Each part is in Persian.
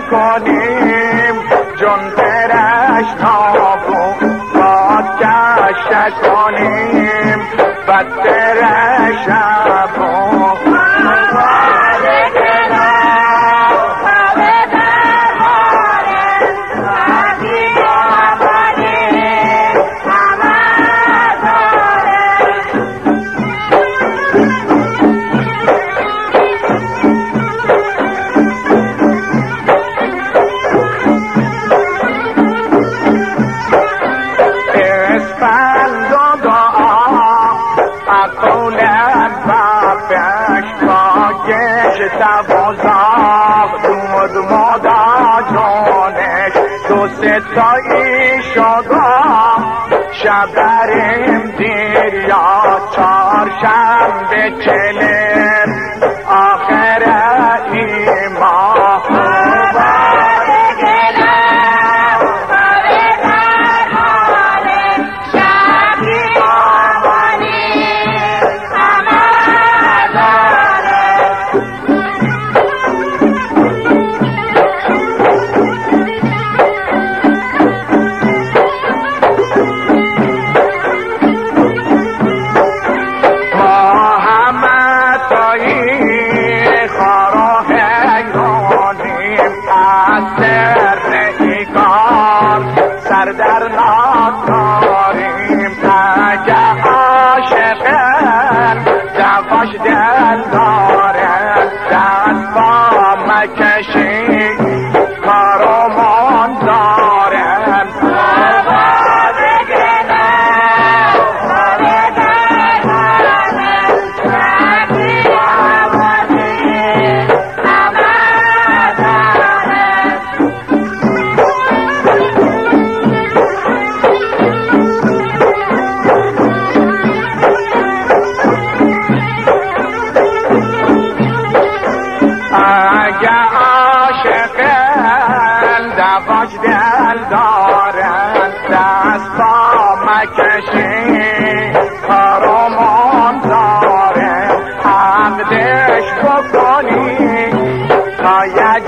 پوز شکنیم جون پرش نابود باد کشش کنیم بدترش نبود اقولت بابش باگش سبازاب دود مادا جانش. دو ستایی شدا شبریم دیر یا چار شنبه سر در ناداریم اگه عاشقن دواش دل دارن دست با مکشی کارمان دل دارن دست با مکشی. کارمان داره عقدش بکنی. تا یه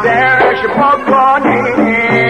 There's your you pop on in.